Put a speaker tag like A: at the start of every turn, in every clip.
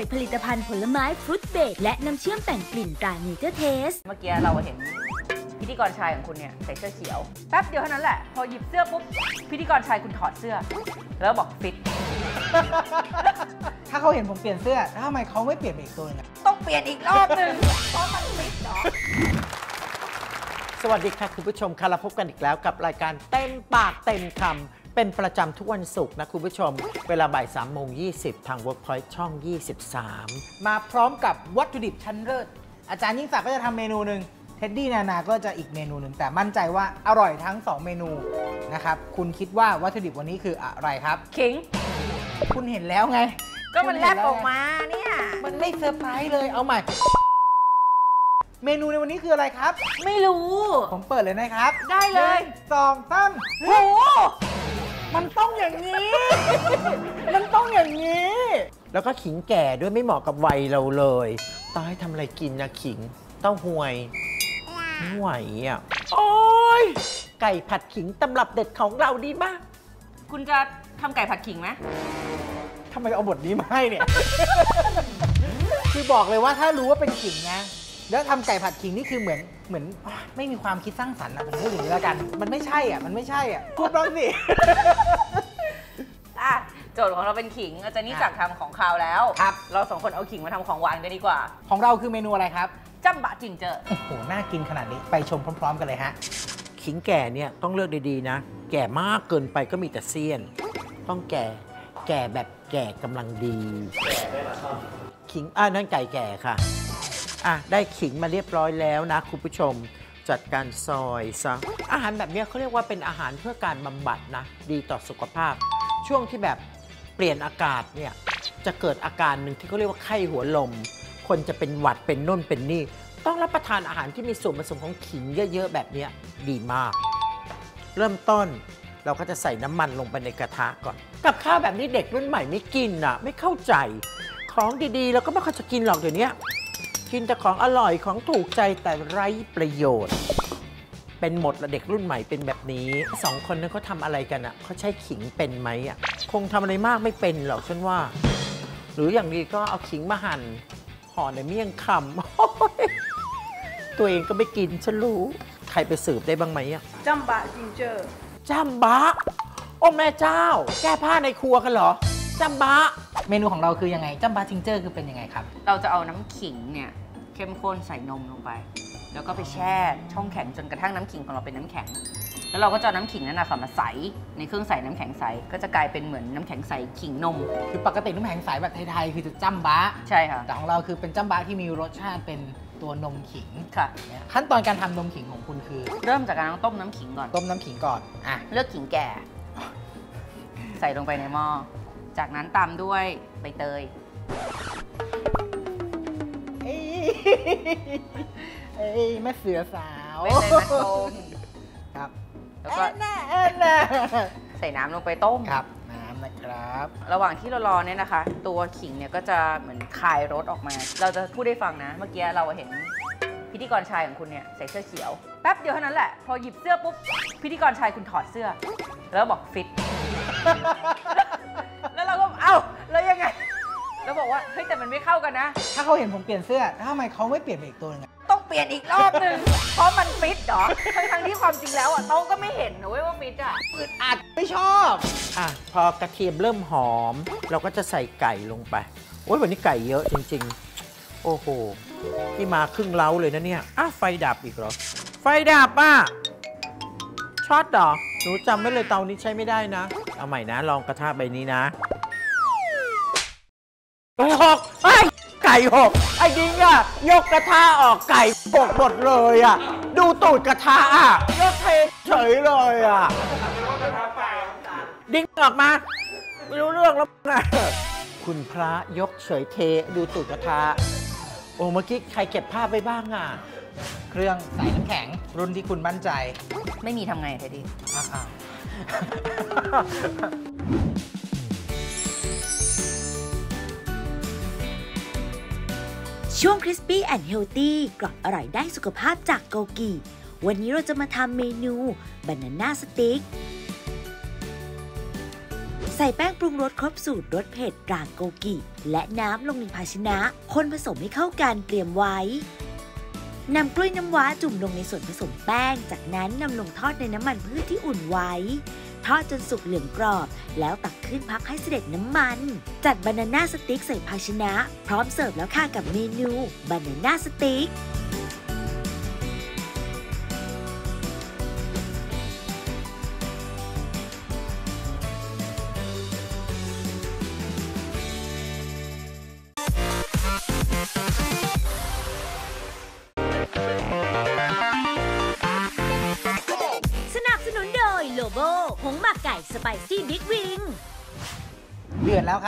A: ยผลิตภัณฑ์ผลไม้ฟรุตเบรดและน้ำเชื่อมแต่งกลิ่นตราเนเจอร์เทส
B: เมื่อกี้เราเห็นพิธีกรชายของคุณเนี่ยใส่เสื้อเขียว แป๊บเดียวเท่านั้นแหละ พอหยิบเสื้อปุ๊บพิธีกรชายคุณถอดเสื้อ แล้วบอกฟิต
C: ถ้าเขาเห็นผมเปลี่ยนเสื้อแล้วทำไมเขาไม่เปลี่ยนไปอีกตัวหนึงอะ
B: ต้องเปลี่ยนอีกรอบหนึ่งเพราะมันฟิตเหรอ
D: สวัสดีค่ะ คุณผู้ชมค่ะเราพบกันอีกแล้วกับรายการเต็มปากเต็มคำ เป็นประจำทุกวันศุกร์นะคุณผู้ชม เวลาบ่าย3ามโมงยีทาง Workpoint ช่อง 23
C: มาพร้อมกับวัตถุดิบชั้นเลิศอาจารย์ยิ่งศักดิ์ก็จะทำเมนูหนึ่งเท็ดดี้นานาก็จะอีกเมนูหนึ่งแต่มั่นใจว่าอร่อยทั้ง 2 เมนูนะครับคุณคิดว่าวัตถุดิบวันนี้คืออะไรครับ
B: ขิง
C: คุณเห็นแล้วไง
B: ก็มัน
C: คุณ
B: แล
C: เห็
B: บ
C: ล้ว
B: ออก
C: ไง
B: มาเนี่ย
C: มันไม่เซอร์ไพรส์เลยเอาใหม่ เมนูในวันนี้คืออะไรครับ
B: ไม่รู้
C: ผมเปิดเลยนะครับ
B: ได้เลย
C: หนึ่งสองสาม
B: โอ้โห
C: มันต้ องอย่างนี้ มันต้องอย่างนี้
D: แล้วก็ขิงแก่ด้วยไม่เหมาะกับวัยเราเลยตายทำอะไรกินนะขิง เต้าหวยไม่ไหวอะ โอ้ยไก่ผัดขิงตำรับเด็ดของเราดีมาก
B: คุณจะทำไก่ผัดขิงไหม
C: ทำไมเอาบทนี้มาให้เนี่ย คือบอกเลยว่าถ้ารู้ว่าเป็นขิงนะ แล้วทำไก่ผัดขิงนี่คือเหมือนเหมือนอะไม่มีความคิดสร้างสรรค์นะผมพูดอย่างนี้แล้วกัน มันไม่ใช่อะ มันไม่ใช่อะพูดบ้างสิ
B: อะโจทย์ของเราเป็นขิงอาจารย์นิสักทำของคาวแล้ว
C: ครับ
B: เราสองคนเอาขิงมาทำของหวานกันดีกว่า
C: ของเราคือเมนูอะไรครับ
B: จ้ำบะจิงเจอ
C: โอ้โหน่ากินขนาดนี้ไปชมพร้อม ๆ กันเลยฮะ
D: ขิงแก่เนี่ยต้องเลือกดีๆนะ แก่มากเกินไปก็มีแต่เสี้ยน ต้องแก่แก่แบบแก่กำลังดีขิงอ่านั่นไก่แก่ค่ะอะได้ขิงมาเรียบร้อยแล้วนะคุณผู้ชมจัดการซอยซะอาหารแบบเนี้ยเขาเรียกว่าเป็นอาหารเพื่อการบำบัดนะ ดีต่อสุขภาพ ช่วงที่แบบเปลี่ยนอากาศเนี่ยจะเกิดอาการหนึ่งที่เขาเรียกว่าไข้หัวลม คนจะเป็นหวัดเป็นน่นเป็นนี่ ต้องรับประทานอาหารที่มีส่วนผสมของขิงเยอะๆ แบบนี้ดีมาก เริ่มต้นเราก็จะใส่น้ำมันลงไปในกระทะก่อน กับข้าวแบบนี้เด็กรุ่นใหม่ไม่กินอะ ไม่เข้าใจ ของดีๆ เราก็ไม่ค่อยจะกินหรอกเดี๋ยวนี้กินแต่ของอร่อยของถูกใจแต่ไร้ประโยชน์ เป็นหมดละเด็กรุ่นใหม่เป็นแบบนี้สองคนนั้นเขาทำอะไรกันอะเขาใช้ขิงเป็นไหมอะคงทำอะไรมากไม่เป็นหรอกฉันว่า หรืออย่างดีก็เอาขิงมาหั่นห่อในเมี่ยงคำโอ๊ยตัวเองก็ไม่กินฉันรู้ใครไปสืบได้บ้างไหมอะ
B: จ้ำบะจิงเจอ
D: จำบะโอ้แม่เจ้า แก้ผ้าในครัวกันเหรอจำบะ
C: เมนูของเราคือยังไงจ้ำบาจิงเจอร์คือเป็นยังไงครับ
B: เราจะเอาน้ำขิงเนี่ยเข้มข้นใส่นมลงไป แล้วก็ไปแช่ช่องแข็งจนกระทั่งน้ำขิงของเราเป็นน้ำแข็ง แล้วเราก็จะเอาน้ำขิงนั้นนะคะมาใส่ในเครื่องใส่น้ำแข็งใสก็จะกลายเป็นเหมือนน้ำแข็งใสขิงนม
C: คือปกติน้ำแข็งใสแบบไทยๆคือจะจ้ำบะ
B: ใช่ค่ะ
C: แต่ของเราคือเป็นจ้ำบะที่มีรสชาติเป็นตัวนมขิง
B: ค่ะ
C: เนี่ยขั้นตอนการทำนมขิงของคุณคือ
B: เริ่มจากการต้มน้ำขิงก่อน
C: ต้มน้ำขิงก่อนอะ
B: เลือกขิงแก่ ใส่ลงไปในหม้อจากนั้นตามด้วยใบเตย
C: เอ้ยเอ้ยแม่เสือสาว
B: ใบเตยมะกม
C: ครับ
B: แล้วก็
C: แน่แอนน่ะ
B: ใส่น้ำลงไปต้ม
C: ครับ น้ำนะครับ
B: ระหว่างที่เรารอเนี่ยนะคะ ตัวขิงเนี่ยก็จะเหมือนคายรสออกมา เราจะพูดได้ฟังนะ เมื่อกี้เราเห็นพิธีกรชายของคุณเนี่ยใส่เสื้อเขียว แป๊บเดียวเท่านั้นแหละ พอหยิบเสื้อปุ๊บพิธีกรชายคุณถอดเสื้อ แล้วบอกฟิต แล้วเราก็เอ้าแล้วยังไง แล้วบอกว่าเฮ้ยแต่มันไม่เข้ากันนะ
C: ถ้าเขาเห็นผมเปลี่ยนเสื้อแล้วทำไมเขาไม่เปลี่ยนไปอีกตัวหนึงอะ
B: ต้อง เปลี่ยนอีกรอบหนึ่งเพราะมันฟิตเหรอ ทั้งทั้งๆที่ความจริงแล้วอะต้องก็ไม่เห็นนะเว้ยว่าฟิตอะ
C: อึดอัดไม่ชอบ
D: อะ พอกระเทียมเริ่มหอม เราก็จะใส่ไก่ลงไป โอ้ยวันนี้ไก่เยอะจริง ๆ โอ้โหที่มาครึ่งเล้าเลยนะเนี่ยอ้าวไฟดับอีกเหรอ ไฟดับอะช็อตเหรอ หนูจำไว้เลยเตานี้ใช้ไม่ได้นะ เอาใหม่นะ ลองกระทะใบนี้นะไอ้ยหกไอ้ยไก่หกไอ้ดิงอะยกกระทะออกไก่หกหมดเลยอะ ดูตูดกระทะอะยกเทเฉยเลยอะดิ้งออกมาไม่รู้เรื่องแล้วนะคุณพระยกเฉยเทดูตูดกระทะโอ้เมื่อกี้ใครเก็บภาพไปบ้างอะ
C: เครื่องใส่น้ำแข็ง รุ่นที่คุณมั่นใจ
B: ไม่มีทำไงเทดดี้
C: อะ
A: ช่วง Crispy and Healthy กรอบอร่อยได้สุขภาพจากโกกี วันนี้เราจะมาทำเมนูบานาน่าสติ๊กใส่แป้งปรุงรสครบสูตรรสเผ็ดตราโกกิ และน้ำลงในภาชนะ คนผสมให้เข้ากันเตรียมไว้นำกล้วยน้ำว้าจุ่มลงในส่วนผสมแป้ง จากนั้นนำลงทอดในน้ำมันพืชที่อุ่นไว้ ทอดจนสุกเหลืองกรอบ แล้วตักขึ้นพักให้เสด็จน้ำมัน จัดบานาน่าสติ๊กใส่ภาชนะ พร้อมเสิร์ฟแล้วค่ะกับเมนูบานาน่าสติ๊ก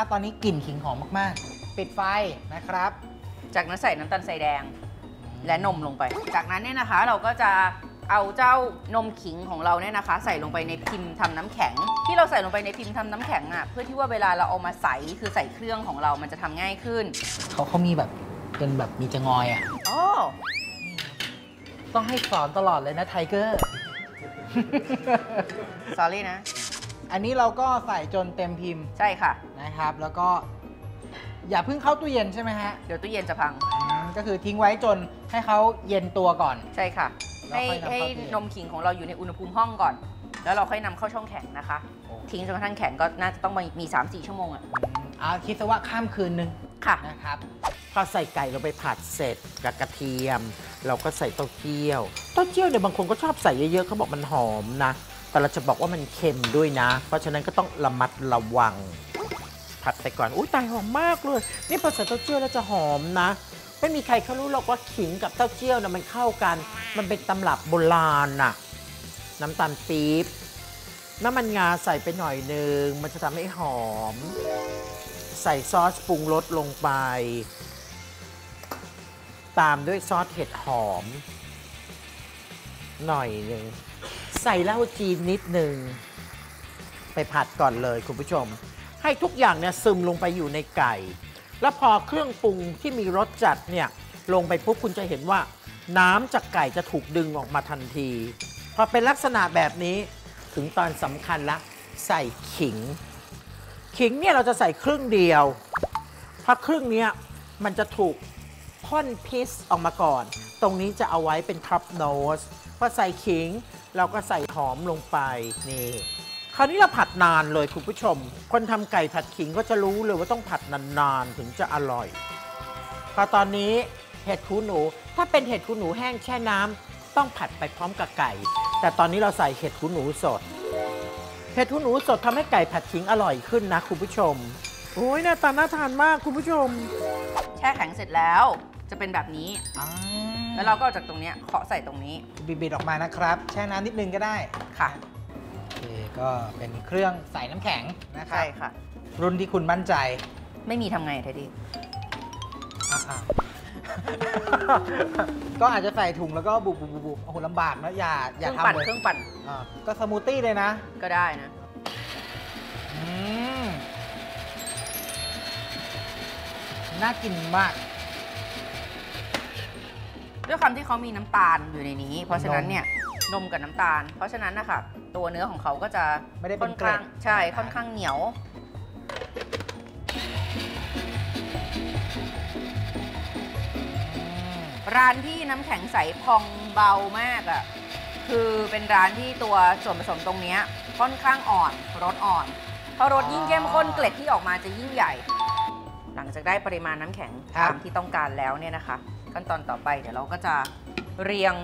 C: เดือดแล้วครับ ตอนนี้กลิ่นขิงหอมมากๆ ปิดไฟนะครับ
B: จากนั้นใส่น้ำตาลทรายแดงและนมลงไป จากนั้นเนี่ยนะคะเราก็จะเอาเจ้านมขิงของเราเนี่ยนะคะ ใส่ลงไปในพิมพ์ทำน้ำแข็ง ที่เราใส่ลงไปในพิมพ์ทำน้ำแข็งอะเพื่อที่ว่าเวลาเราเอามาใส่คือใส่เครื่องของเรามันจะทำง่ายขึ้น
C: เขาเขามีแบบเป็นแบบมีจะงอยอะ
B: อ๋อ
C: ต้องให้สอนตลอดเลยนะไทเกอร์
B: สอรี่นะ
C: อันนี้เราก็ใส่จนเต็มพิมพ์
B: ใช่ค่ะ
C: นะครับ แล้วก็อย่าเพิ่งเข้าตู้เย็นใช่ไหมฮะ
B: เดี๋ยวตู้เย็นจะพัง
C: อืมก็คือทิ้งไว้จนให้เขาเย็นตัวก่อน
B: ใช่ค่ะ
C: แล้ว
B: ให้
C: ค่อยนำเข้า
B: ให้
C: ตู้เย็น
B: นมขิงของเราอยู่ในอุณหภูมิห้องก่อน แล้วเราค่อยนำเข้าช่องแข็งนะคะ
C: โอ้
B: ทิ้งจนกระทั่งแข็งก็น่าจะต้องมี 3-4 ชั่วโมงอะ
C: อืมเอาคิดซะว่าข้ามคืนนึง
B: ค่ะ
C: นะครับ
D: พอใส่ไก่เราไปผัดเสร็จกับกระเทียม เราก็ใส่เต้าเจี้ยวเต้าเจี้ยวเนี่ยบางคนก็ชอบใส่เยอะๆเขาบอกมันหอมนะ แต่เราจะบอกว่ามันเค็มด้วยนะ เพราะฉะนั้นก็ต้องระมัดระวัง ผัดไปก่อน อุ้ยตายหอมมากเลย นี่พอใส่เต้าเจี้ยวแล้วจะหอมนะ ไม่มีใครเขารู้หรอกว่าขิงกับเต้าเจี้ยวนะมันเข้ากัน มันเป็นตำรับโบราณน่ะ น้ำตาลปี๊บ น้ำมันงาใส่ไปหน่อยหนึ่งมันจะทำให้หอม ใส่ซอสปรุงรสลงไป ตามด้วยซอสเห็ดหอม หน่อยหนึ่งใส่เหล้าจีนนิดหนึ่งไปผัดก่อนเลยคุณผู้ชม ให้ทุกอย่างเนี่ยซึมลงไปอยู่ในไก่ แล้วพอเครื่องปรุงที่มีรสจัดเนี่ยลงไปปุ๊บคุณจะเห็นว่า น้ำจากไก่จะถูกดึงออกมาทันที พอเป็นลักษณะแบบนี้ถึงตอนสำคัญละใส่ขิง ขิงเนี่ยเราจะใส่ครึ่งเดียวเพราะครึ่งเนี้ยมันจะถูกพ่นพิษออกมาก่อน ตรงนี้จะเอาไว้เป็นท็อปโนสพอใส่ขิง เราก็ใส่หอมลงไปนี่ คราวนี้เราผัดนานเลยคุณผู้ชม คนทำไก่ผัดขิงก็จะรู้เลยว่าต้องผัดนานๆถึงจะอร่อย พอตอนนี้เห็ดหูหนู ถ้าเป็นเห็ดหูหนูแห้งแช่น้ำต้องผัดไปพร้อมกับไก่ แต่ตอนนี้เราใส่เห็ดหูหนูสด เห็ดหูหนูสดทำให้ไก่ผัดขิงอร่อยขึ้นนะคุณผู้ชม โอ้ยหน้าตาน่าทานมากคุณผู้ชม
B: แช่แข็งเสร็จแล้วจะเป็นแบบนี้
C: อ่า
B: แล้วเราก็เอาจากตรงเนี้ยเคาะใส่ตรงนี้
C: บิดๆออกมานะครับ แช่น้ำนิดนึงก็ได้
B: ค่ะ
C: โอเค ก็เป็นเครื่องใส่น้ำแข็งนะครั
B: ใช่
C: บ
B: ค่ะ
C: รุ่นที่คุณมั่นใจ
B: ไม่มีทำไงเทดดี้
C: อะๆก็อาจจะใส่ถุงแล้วก็บุบบุบบุบบุบโอ้โหลำบากนะอย่าอย่าทำเลย
B: เครื่องปั่น เครื่
C: องปั่นอ่าก็สมูทตี้เลยนะ
B: ก็ได้นะ
C: อืมน่ากินมาก
B: ด้วยความที่เขามีน้ำตาลอยู่ในนี้ เพราะฉะนั้น
C: นม
B: เนี่ยนมกับน้ำตาล เพราะฉะนั้นนะคะตัวเนื้อของเขาก็จะ
C: ไม่ได้เป็
B: ค่อนน
C: เกล็
B: ข้างใช่ค่อนข้างเหนียว ร้านที่น้ำแข็งใสพองเบามากอะ่ะคือเป็นร้านที่ตัวส่วนผสมตรงเนี้ยค่อนข้างอ่อนรสอ่อนเพราะรสยิ่งเข้มข้นเกล็ดที่ออกมาจะยิ่งใหญ่ หลังจากได้ปริมาณน้ำแข็ง
C: ครับ
B: ตามที่ต้องการแล้วเนี่ยนะคะ ขั้นตอนต่อไปเดี๋ยวเราก็จะเรียง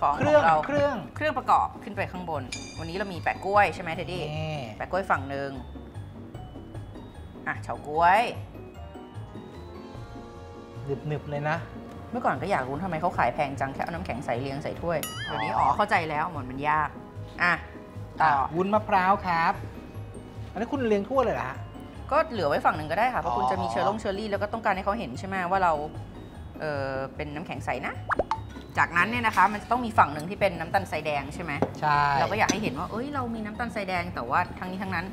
B: ของ
C: เค
B: ข
C: รื่
B: อ
C: อง
B: งเรา
C: เครื่อง
B: เครื่องประกอบขึ้นไปข้างบน วันนี้เรามีแปะกล้วยใช่ไหมเทดดี้
C: นี่
B: แปะกล้วยฝั่งหนึ่งอะเฉาก๊วย
C: หนึบๆเลยนะ
B: เมื่อก่อนก็อยากรู้ทำไมเขาขายแพงจังแค่เอาน้ำแข็งใสเรียงใส่ถ้วยเดี๋ยวนี้อ๋อเข้าใจแล้วหมดมันยากอะต่อ
C: วุ้นมะพร้าวครับ อันนี้คุณเลี้ยงทั่วเลยเหรอฮะ
B: ก็เหลือไว้ฝั่งหนึ่งก็ได้ค่ะเพราะคุณ
C: อ๋อ
B: จะมีเชอร์ลงเชอร์รี่แล้วก็ต้องการให้เขาเห็นใช่ไหมว่าเรา เออเป็นน้ำแข็งใสนะ จากนั้นเนี่ยนะคะ มันจะต้องมีฝั่งหนึ่งที่เป็นน้ำตาลทรายแดงใช่ไหม
C: ใช่
B: เราก็อยากให้เห็นว่าเอ้ยเรามีน้ำตาลทรายแดงแต่ว่าทั้งนี้ทั้งนั้น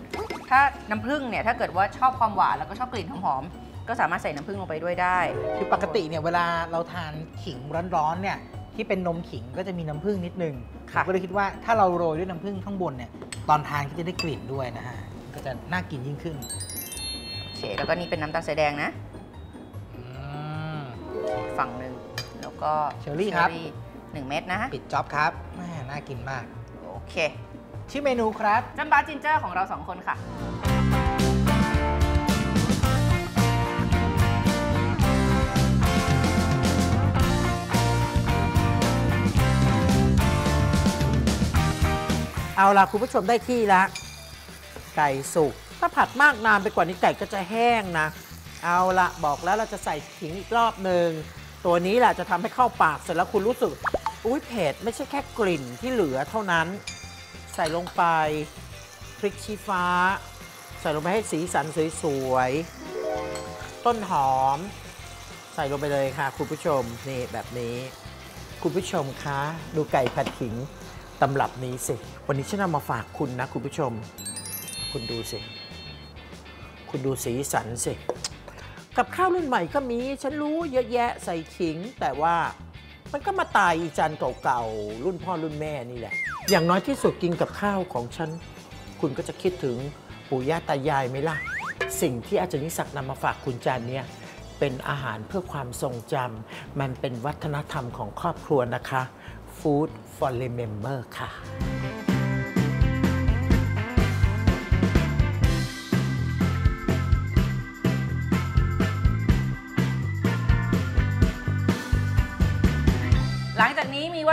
B: ถ้าน้ำผึ้งเนี่ยถ้าเกิดว่าชอบความหวานแล้วก็ชอบกลิ่นหอมๆก็สามารถใส่น้ำผึ้งลงไปด้วยได้
C: คือปกติเนี่ยเวลาเราทานขิงร้อนๆเนี่ยที่เป็นนมขิงก็จะมีน้ำผึ้งนิดนึง
B: ค่ะ
C: ก็เลยคิดว่าถ้าเราโรยด้วยน้ำผึ้งข้างบนเนี่ยตอนทานก็จะได้กลิ่นด้วยนะฮะก็จะน่ากินยิ่งขึ้น
B: โอเคแล้วก็นี่เป็นน้ำตาลทรายแดงนะ
C: อืม
B: ฝั่งหนึ่งแล้วก็
C: เชอร์รี่ครับ
B: หนึ่งเม็ดนะ
C: ปิดจ็อบครับแม่น่ากินมาก
B: โอเค
C: ชื่อเมนูครับ
B: จัมบาจินเจอร์ของเราสองคนค่ะ
D: เอาล่ะ คุณผู้ชมได้ที่ละไก่สุก ถ้าผัดมากนานไปกว่านี้ไก่ก็จะแห้งนะ เอาละบอกแล้วเราจะใส่ขิงอีกรอบหนึ่งตัวนี้แหละจะทำให้เข้าปากเสร็จแล้วคุณรู้สึก อุ้ยเผ็ดไม่ใช่แค่กลิ่นที่เหลือเท่านั้น ใส่ลงไปพริกชี้ฟ้า ใส่ลงไปให้สีสันสวยๆต้นหอม ใส่ลงไปเลยค่ะ คุณผู้ชมนี่แบบนี้ คุณผู้ชมคะดูไก่ผัดขิงตำรับนี้สิ วันนี้ฉันเอามาฝากคุณนะ คุณผู้ชม คุณดูสิ คุณดูสีสันสิ กับข้าวรุ่นใหม่ก็มี ฉันรู้เยอะแยะใส่ขิง แต่ว่ามันก็มาตายอีจานเก่าๆ รุ่นพ่อรุ่นแม่นี่แหละ อย่างน้อยที่สุดกินกับข้าวของฉัน คุณก็จะคิดถึงปู่ย่าตายายไหมล่ะ สิ่งที่อาจารย์นิสักนำมาฝากคุณจานเนี้ยเป็นอาหารเพื่อความทรงจำมันเป็นวัฒนธรรมของครอบครัวนะคะ Food for Remember ค่ะ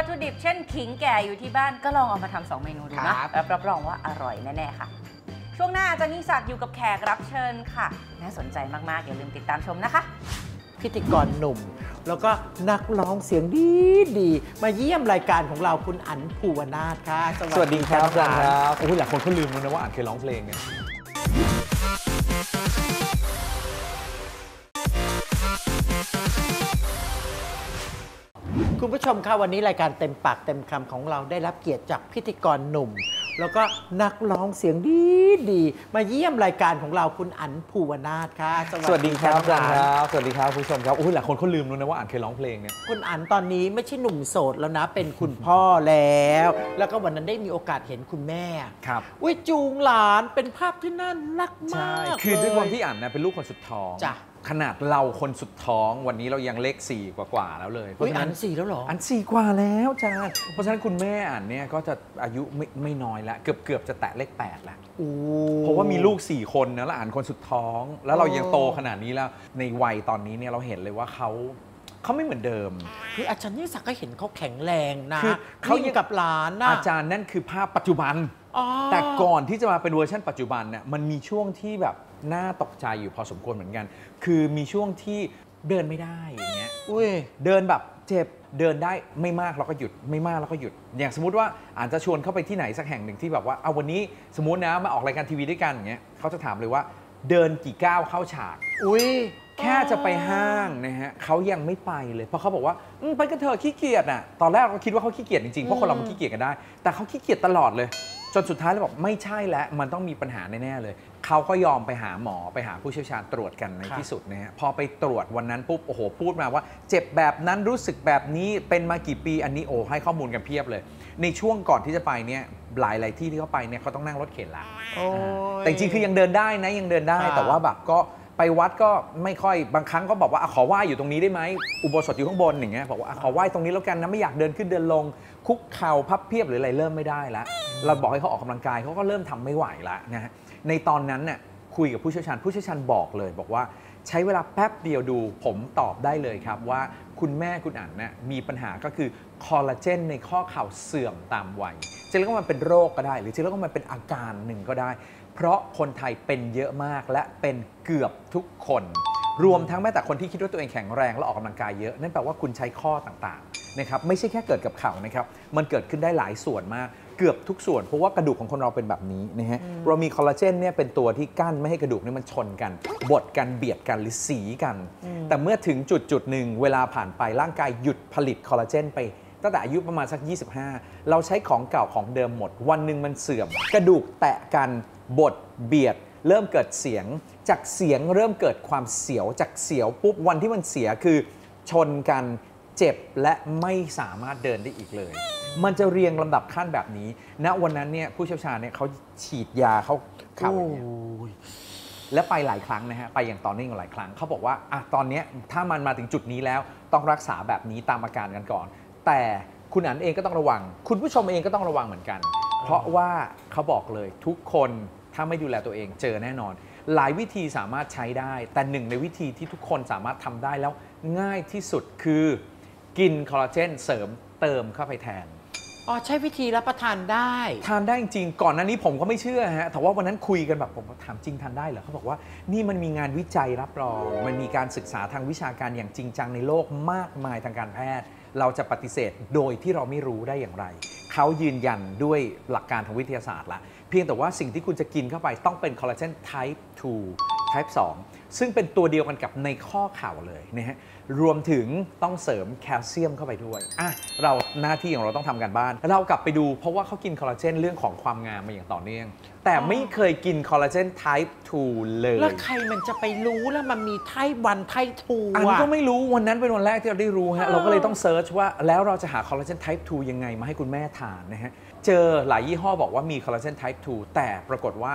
B: ถุดิบเช่นขิงแก่อยู่ที่บ้านก็ลองเอามาทำสองเมนูดูนะครับแล้วรับรองว่าอร่อยแน่ๆค่ะ ช่วงหน้าอาจารย์นิสักอยู่กับแขกรับเชิญค่ะ น่าสนใจมากๆ อย่าลืมติดตามชมนะคะ
D: พิธีกรหนุ่ม แล้วก็นักร้องเสียงดีดีๆมาเยี่ยมรายการของเราคุณอั๋นภูวนาถค่ะ
E: สวัสดีครับอาจารย์
D: บ
E: ครับโอ้ยหลายคนเขาลืมแล้วนะว่าอ่านเคยร้องเพลงเนี่ย
D: คุณผู้ชมคะวันนี้รายการเต็มปากเต็มคำของเราได้รับเกียรติจากพิธีกรหนุ่ม แล้วก็นักร้องเสียงดีดีๆมาเยี่ยมรายการของเราคุณอั๋นภูวนาถค่ะ
E: สวัสดีครับอาจารย์
D: น้ง
E: ค
D: อั๋น
E: รับ สวัสดีครับคุณผู้ชมครับโอ้ยหลายคนเขาลืมแล้วนะว่าอ่านเคยร้องเพลงเนี่ย
D: คุณอั๋นตอนนี้ไม่ใช่หนุ่มโสดแล้วนะ เป็นคุณพ่อแล้ว แล้วก็วันนั้นได้มีโอกาสเห็นคุณแม่
E: ครับ
D: อุ้ยจูงหลานเป็นภาพที่น่ารัก
E: ใช่
D: มาก
E: คือด้วยความ
D: เล
E: ที่อ่านนะเป็นลูกคนสุดท้อง
D: จ้ะ
E: ขนาดเราคนสุดท้องวันนี้เรายังเลข4กว่าๆแล้วเลย เพ
D: อุ้
E: ราะ
D: ย
E: ฉะ
D: อั
E: นั้นน
D: สี่แล้วเหรอ
E: อันสี่กว่าแล้วอาจารย์เพราะฉะนั้นคุณแม่อ่านเนี่ยก็จะอายุไม่ไม่น้อยแล้วเกือบเกือบจะแตะเลข8แล้ว
D: โอ้
E: เพราะว่ามีลูก4คนนะแล้วอ่านคนสุดท้อง แล้วเรายังโตขนาดนี้แล้วในวัยตอนนี้เนี่ยเราเห็นเลยว่าเขาเขาไม่เหมือนเดิม
D: คืออาจารย์ยิ่งศักดิ์ก็เห็นเขาแข็งแรงนะ
E: คือเขา
D: วิ่งกับหลานนะ
E: อาจารย์นั่นคือภาพปัจจุบัน
D: อ๋อ
E: แต่ก่อนที่จะมาเป็นเวอร์ชันปัจจุบันเนี่ยมันมีช่วงที่แบบ น่าตกใจอยู่พอสมควรเหมือนกัน คือมีช่วงที่เดินไม่ได้อย่างเงี้ย
D: อุ้ย
E: เดินแบบเจ็บเดินได้ไม่มากแล้วก็หยุดไม่มากแล้วก็หยุด อย่างสมมติว่าอาจจะชวนเข้าไปที่ไหนสักแห่งหนึ่งที่แบบว่าเอาวันนี้สมมตินะมาออกรายการทีวีด้วยกันอย่างเงี้ยเขาจะถามเลยว่าเดินกี่ก้าวเข้าฉาก
D: อุ้ย
E: แค่จะไปห้างนะฮะเขายังไม่ไปเลยเพราะเขาบอกว่าอืมไปกันเถอะขี้เกียจน่ะตอนแรกเราคิดว่าเขาขี้เกียจจริงๆเพราะคนเรามันขี้เกียจกันได้ แต่เขาขี้เกียจตลอดเลย จนสุดท้ายเราบอกไม่ใช่แล้วมันต้องมีปัญหาแน่ๆเลย เขาก็ยอมไปหาหมอไปหาผู้เชี่ยวชาญตรวจกันใน
D: ครับ
E: ที่สุดนะฮะพอไปตรวจวันนั้นปุ๊บโอ้โหพูดมาว่า เจ็บแบบนั้นรู้สึกแบบนี้เป็นมากี่ปีอันนี้โอ้ให้ข้อมูลกันเพียบเลย ในช่วงก่อนที่จะไปเนี่ยหลายๆที่ที่เขาไปเนี่ยเขาต้องนั่งรถเข็นละ
D: โอ้ย
E: แต่จริงๆคือยังเดินได้นะยังเดินได้
D: ครับ
E: แต่ว่าแบบก็ไปวัดก็ไม่ค่อยบางครั้งก็บอกว่าอะขอไหว้อยู่ตรงนี้ได้ไหมอุโบสถอยู่ข้างบนอย่างเงี้ยบอกว่าอะขอไหว้ตรงนี้แล้วกันนะไม่อยากเดินขึ้นเดินลง คุกเข่าพับเพียบหรืออะไรเริ่มไม่ได้ละเราบอกให้เขาออกกำลังกายเขาก็เริ่มทำไม่ไหวละนะฮะ ในตอนนั้นน่ะคุยกับผู้เชี่ยวชาญผู้เชี่ยวชาญบอกเลย บอกว่าใช้เวลาแป๊บเดียวดูผมตอบได้เลยครับว่าคุณแม่คุณอั๋นน่ะมีปัญหาก็คือคอลลาเจนในข้อเข่าเสื่อมตามวัยจะเรียกว่ามันเป็นโรคก็ได้ หรือจะเรียกว่ามันเป็นอาการหนึ่งก็ได้ เพราะคนไทยเป็นเยอะมากและเป็นเกือบทุกคน รวมทั้งแม้แต่คนที่คิดว่าตัวเองแข็งแรงและออกกำลังกายเยอะนั่นแปลว่าคุณใช้ข้อต่างๆนะครับไม่ใช่แค่เกิดกับเข่านะครับมันเกิดขึ้นได้หลายส่วนมาก เกือบทุกส่วน เพราะว่ากระดูกของคนเราเป็นแบบนี้นะฮะเรามีคอลลาเจนเนี่ยเป็นตัวที่กั้นไม่ให้กระดูกเนี่ยมันชนกัน บดกันเบียดกันหรือสีกัน แต่เมื่อถึงจุดจุดหนึ่งเวลาผ่านไปร่างกายหยุดผลิตคอลลาเจนไปตั้งแต่อายุประมาณสัก 25 เราใช้ของเก่าของเดิมหมด วันหนึ่งมันเสื่อม กระดูกแตะกันบดเบียด เริ่มเกิดเสียง จากเสียงเริ่มเกิดความเสียว จากเสียวปุ๊บวันที่มันเสียคือชนกัน เจ็บและไม่สามารถเดินได้อีกเลย มันจะเรียงลำดับขั้นแบบนี้ ณ วันนั้นเนี่ยผู้เชี่ยวชาญเนี่ยเขาฉีดยาเขาเข่าอย่างเงี้ยและไปหลายครั้งนะฮะ ไปอย่างต่อเนื่องหลายครั้ง เขาบอกว่าอะตอนเนี้ยถ้ามันมาถึงจุดนี้แล้วต้องรักษาแบบนี้ตามอาการกันก่อน แต่คุณอันเองก็ต้องระวัง คุณผู้ชมเองก็ต้องระวังเหมือนกัน เพราะว่าเขาบอกเลยทุกคนถ้าไม่ดูแลตัวเองเจอแน่นอน หลายวิธีสามารถใช้ได้ แต่หนึ่งในวิธีที่ทุกคนสามารถทำได้แล้วง่ายที่สุดคือ กินคอลลาเจนเสริมเติมเข้าไปแทน
D: อ๋อใช้วิธีรับประทานได้
E: ทานได้จริงๆก่อนหน้านี้ผมก็ไม่เชื่อฮะแต่ว่าวันนั้นคุยกันแบบผมก็ถามจริงทานได้เหรอเขาบอกว่านี่มันมีงานวิจัยรับรอง มันมีการศึกษาทางวิชาการอย่างจริงจังในโลกมากมายทางการแพทย์ เราจะปฏิเสธโดยที่เราไม่รู้ได้อย่างไรเขายืนยันด้วยหลักการทางวิทยาศาสตร์ละเพียงแต่ว่าสิ่งที่คุณจะกินเข้าไปต้องเป็นคอลลาเจน type 2 type 2 ซึ่งเป็นตัวเดียวกันกับในข้อเข่าเลยนะฮะรวมถึงต้องเสริมแคลเซียมเข้าไปด้วยอะเราหน้าที่ของเราต้องทำการบ้าน เรากลับไปดูเพราะว่าเขากินคอลลาเจนเรื่องของความงามมาอย่างต่อเนื่อง แต่ไม่เคยกินคอลลาเจน type 2เลย
D: แล้วใครมันจะไปรู้แล้วมันมี type one type two
E: อัน
D: อะ
E: ก็ไม่รู้วันนั้นเป็นวันแรกที่เราได้รู้ฮะ
D: เออ
E: เราก็เลยต้อง search ว่าแล้วเราจะหาคอลลาเจน type 2ยังไงมาให้คุณแม่ทานนะฮะเจอหลายยี่ห้อบอกว่ามีคอลลาเจน type 2แต่ปรากฏว่า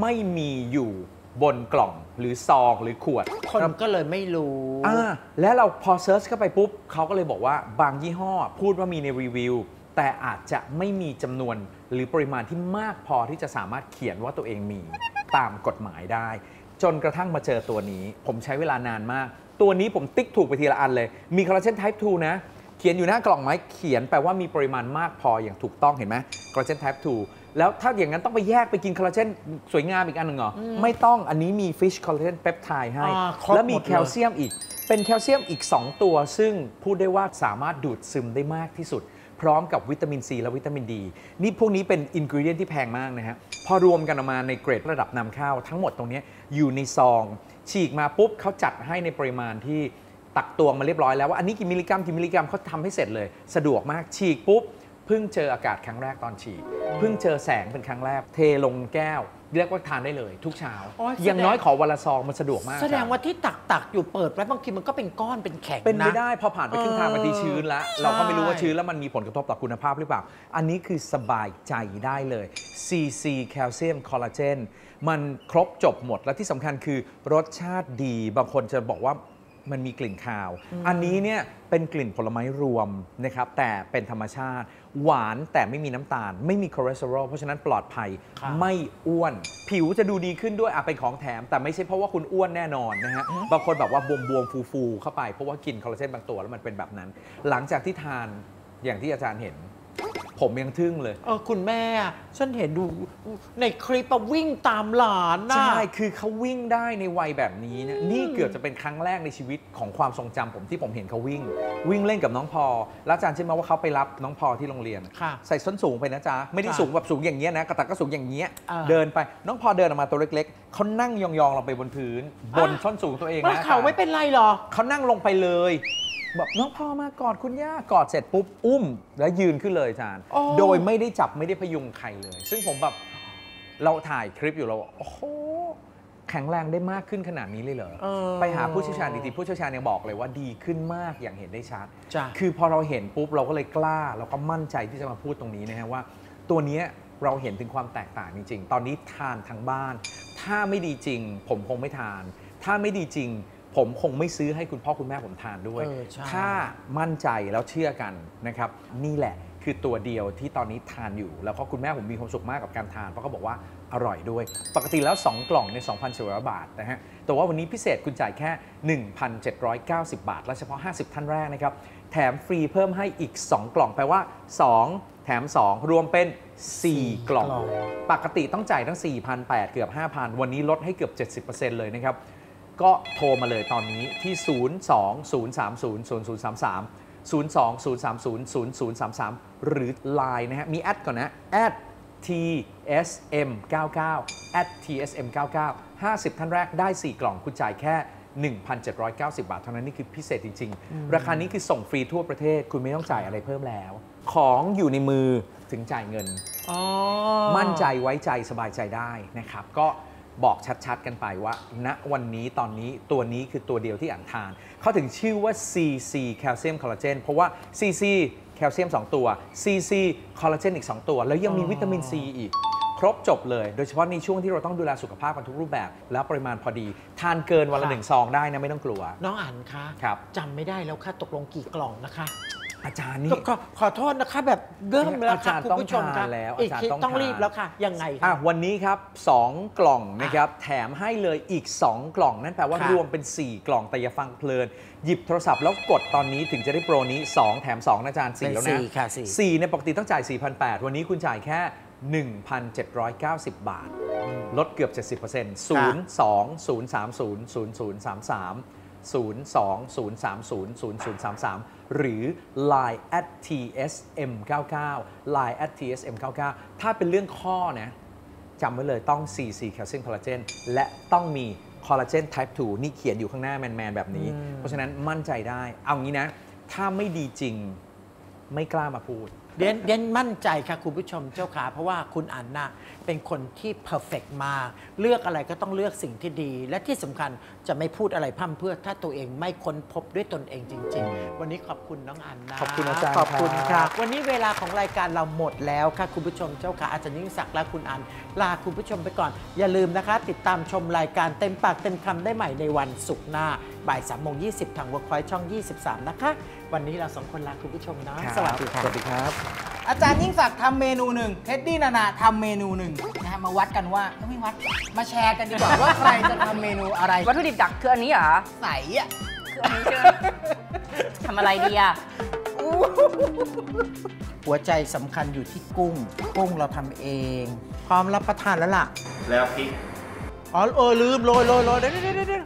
E: ไม่มีอยู่ บนกล่องหรือซองหรือขวด
D: คนก็เลยไม่รู้
E: อ่าและเราพอ search เข้าไปปุ๊บเขาก็เลยบอกว่าบางยี่ห้อ พูดว่ามีในรีวิว แต่อาจจะไม่มีจำนวนหรือปริมาณที่มากพอที่จะสามารถเขียนว่าตัวเองมีตามกฎหมายได้ จนกระทั่งมาเจอตัวนี้ ผมใช้เวลานานมาก ตัวนี้ผมติ๊กถูกไปทีละอันเลย มีคอลลาเจน type 2นะ เขียนอยู่หน้ากล่องไหมเขียนแปลว่ามีปริมาณมากพออย่างถูกต้องเห็นไหมคอลลาเจน type 2 แล้วถ้าอย่างนั้นต้องไปแยกไปกินคอลลาเจนสวยงามอีกอันหนึ่งเหรออไม่ต้องอันนี้มี fish collagen peptide ให้
D: อ่าครบ
E: แล้วมี
D: หมดเลย
E: แคลเซียมอีก เป็นแคลเซียมอีก 2 ตัว ซึ่งพูดได้ว่าสามารถดูดซึมได้มากที่สุด พร้อมกับวิตามินซีและวิตามินดี นี่พวกนี้เป็นอินกิเดียนที่แพงมากนะฮะ พอรวมกันออกมาในเกรดระดับนำเข้าทั้งหมดตรงเนี้ยอยู่ในซอง ฉีกมาปุ๊บเขาจัดให้ในปริมาณที่ ตักตวงมาเรียบร้อยแล้วว่าอันนี้กี่มิลลิกรัมกี่มิลลิกรัมเขาทำให้เสร็จเลย สะดวกมากฉีกปุ๊บ เพิ่งเจออากาศครั้งแรกตอนฉีดเพิ่งเจอแสงเป็นครั้งแรกเทลงแก้ว เรียกว่าทานได้เลยทุกเช้า
D: โอ๊ยแสดง
E: อย่างน้อยขอวันละซองมันสะดวกมาก
D: แสดง
E: อาจารย์
D: ว่าที่ตักตักๆอยู่เปิดไว้บางทีมันก็เป็นก้อนเป็นแข็ง
E: เป็นไป
D: นะ
E: ได้พอผ่านไปครึ่งทางบางทีชื้นแล้ว
D: ใช่
E: เราก็ไม่รู้ว่าชื้นแล้วมันมีผลกระทบต่อคุณภาพหรือเปล่า อันนี้คือสบายใจได้เลย CC แคลเซียมคอลลาเจนมันครบจบหมดและที่สำคัญคือรสชาติดี บางคนจะบอกว่ามันมีกลิ่นคาว อันนี้เนี่ยเป็นกลิ่นผลไม้รวมนะครับแต่เป็นธรรมชาติ หวานแต่ไม่มีน้ำตาล ไม่มีคอเลสเตอรอลเพราะฉะนั้นปลอดภัย
D: ครับ
E: ไม่อ้วน ผิวจะดูดีขึ้นด้วยอะเป็นของแถม แต่ไม่ใช่เพราะว่าคุณอ้วนแน่นอนนะฮะบางคนแบบว่าบวมๆฟูๆเข้าไปเพราะว่ากินคอลลาเจนบางตัวแล้วมันเป็นแบบนั้น หลังจากที่ทานอย่างที่อาจารย์เห็น ผมยังทึ่งเลย
D: เออคุณแม่อะฉันเห็นดูในคลิปอะวิ่งตามหลานนะ
E: ใช่ คือเขาวิ่งได้ในวัยแบบนี้นะนี่เกือบจะเป็นครั้งแรกในชีวิตของความทรงจำผมที่ผมเห็นเขาวิ่ง วิ่งเล่นกับน้องพอแล้วอาจารย์เชื่อไหมว่าเขาไปรับน้องพอที่โรงเรียน
D: ค่ะ
E: ใส่ส้นสูงไปนะจ๊ะ ไม่ได้
D: ค่ะ
E: สูงแบบสูงอย่างเงี้ยนะ กระตักก็สูงอย่างเงี้ย
D: อ่า
E: เดินไป น้องพอเดินออกมาตัวเล็กๆ เขานั่งยองๆลงไปบนพื้น บน
D: อะ
E: ส้นสูงตัวเอง
D: แล้ว
E: นะ
D: เขาไม่เป็นไรเหรอ
E: เขานั่งลงไปเลย แบบน้องพอมากอดคุณย่ากอดเสร็จปุ๊บอุ้ม แล้วยืนขึ้นเลยอาจารย์
D: โอ้
E: โดยไม่ได้จับไม่ได้พยุงใครเลย ซึ่งผมแบบเราถ่ายคลิปอยู่เราบอกโอ้โหแข็งแรงได้มากขึ้นขนาดนี้เลยเหรอ
D: เออ
E: ไปหาผู้เชี่ยวชาญดีๆผู้เชี่ยวชาญยังบอกเลยว่าดีขึ้นมากอย่างเห็นได้ชัด
D: จ้ะ
E: คือพอเราเห็นปุ๊บเราก็เลยกล้าเราก็มั่นใจที่จะมาพูดตรงนี้นะฮะว่า ตัวเนี้ยเราเห็นถึงความแตกต่างจริงๆ ตอนนี้ทานทั้งบ้าน ถ้าไม่ดีจริง ผมคงไม่ทาน ถ้าไม่ดีจริง ผมคงไม่ซื้อให้คุณพ่อคุณแม่ผมทานด้วย
D: เออใช่
E: ถ้ามั่นใจแล้วเชื่อกันนะครับ นี่แหละคือตัวเดียวที่ตอนนี้ทานอยู่ แล้วก็คุณแม่ผมมีความสุขมากกับการทาน เพราะเขาบอกว่าอร่อยด้วย ปกติแล้ว 2 กล่องใน2,400 บาทนะฮะ แต่ว่าวันนี้พิเศษคุณจ่ายแค่ 1,790 บาท และเฉพาะ 50 ท่านแรกนะครับ แถมฟรีเพิ่มให้อีก 2 กล่องแปลว่า 2 แถม 2 รวมเป็น 4 กล่อง
D: กล่อง
E: ปกติต้องจ่ายทั้ง 4,800 เกือบ 5,000 วันนี้ลดให้เกือบ 70%เลยนะครับ ก็โทรมาเลยตอนนี้ที่ 020300033 020300033 หรือ Line นะฮะ มีแอดก่อนนะ at tsm99 at tsm99 50 ท่านแรกได้ 4 กล่องคุณจ่ายแค่ 1,790 บาท เท่านั้นนี่คือพิเศษจริง ๆ ราคานี้คือส่งฟรีทั่วประเทศ คุณไม่ต้องจ่ายอะไรเพิ่มแล้ว ของอยู่ในมือถึงจ่ายเงิน
D: อ๋อ
E: มั่นใจไว้ใจสบายใจได้นะครับ ก็ บอกชัดๆ กันไปว่าณวันนี้ตอนนี้ตัวนี้คือตัวเดียวที่อ่านทาน เขาถึงชื่อว่า CC แคลเซียมคอลลาเจนเพราะว่า CC แคลเซียม 2 ตัว CC คอลลาเจนอีก 2 ตัว แล้วยังมีวิตามิน C อีก ครบจบเลย โดยเฉพาะในช่วงที่เราต้องดูแลสุขภาพกันทุกรูปแบบ แล้วปริมาณพอดี ทานเกินวันละ
D: ค่ะ
E: หนึ่งซองได้นะไม่ต้องกลัว
D: น้องอันคะ
E: ครับ
D: จำไม่ได้แล้วค่ะตกลงกี่กล่องนะคะ
E: อาจารย์นี่
D: ก็ขอโทษนะคะแบบเริ่มแล้ว
E: อาจา
D: ค่ะ
E: รย์
D: คุณผู้ชม
E: ต้อง
D: ค่ะ
E: ทานแล้ว
D: อีก
E: อาจารย์
D: ที
E: ต้อง
D: ต้อง
E: ทาน
D: รีบแล้วค่ะ ยังไง
E: อะ
D: คะ
E: วันนี้ครับ 2 กล่องนะครับ แถมให้เลยอีก 2 กล่อง นั่นแปลว่า
D: ค่ะ
E: รวมเป็น 4 กล่องแต่อย่าฟังเพลิน หยิบโทรศัพท์แล้วกดตอนนี้ถึงจะได้โปรนี้ 2 แถม 2 นะอาจารย์
D: เป็น
E: 4แล้วนะ
D: สี่ค่ะสี่
E: สี่เนี่ยปกติต้องจ่าย 4,800 วันนี้คุณจ่ายแค่ 1,790 บาท ลดเกือบ 70% 0 2 0 3 0 0 0 3 3 0 2 0 3 0 0 0 3 3 หรือ line at tsm99 line at tsm99 ถ้าเป็นเรื่องข้อนะจำไว้เลยต้อง CC แคลเซียมคอลลาเจนและต้องมีคอลลาเจน type 2 นี่เขียนอยู่ข้างหน้าแมน ๆ แบบนี้ เพราะฉะนั้นมั่นใจได้ เอางี้นะ ถ้าไม่ดีจริงไม่กล้ามาพูด
D: เดียนเดียนมั่นใจค่ะคุณผู้ชมเจ้าขาเพราะว่าคุณอันน่ะเป็นคนที่เพอร์เฟกมากเลือกอะไรก็ต้องเลือกสิ่งที่ดี และที่สำคัญจะไม่พูดอะไรพร่ำเพรื่อถ้าตัวเองไม่ค้นพบด้วยตนเองจริง ๆ วันนี้ขอบคุณน้องอันนะ
E: ขอบคุณอาจารย์
D: ขอบคุณ
E: ค
D: ค
E: รั
D: รับบวันนี้เวลาของรายการเราหมดแล้วค่ะคุณผู้ชมเจ้าขาอาจารย์ยิ่งศักดิ์และคุณอันลาคุณผู้ชมไปก่อน อย่าลืมนะคะ ติดตามชมรายการเต็มปากเต็มคำได้ใหม่ในวันศุกร์หน้า บ่าย3ามโมงยีทาง Workpoint ช่อง 23 นะคะ วันนี้เราสองคนลาคุณผู้ชมนะ สวัสดีค่ะ
E: สวัสดีครับ
C: อาจารย์ยิ่งศักดิ์ทำเมนูหนึ่งเท็ดดี้นานาทำเมนูหนึ่งนะฮะมาวัดกันว่าไม่วัด มาแชร์กันดีกว่าว่าใครจะทำเมนูอะไร
B: วัตถุดิบดักคืออันนี้เหรอ
C: ใสอะ
B: คืออันนี้ใช่ไหมทำอะไรดีอะ
D: หัวใจสำคัญอยู่ที่กุ้ง กุ้งเราทำเอง พร้อมรับประทานแล้วล่ะ
F: แล้วพริก
D: อ๋อเออลืมโรยโรยโรยเดี๋ยวเดี๋ยวเดี๋ยวเดี๋ยว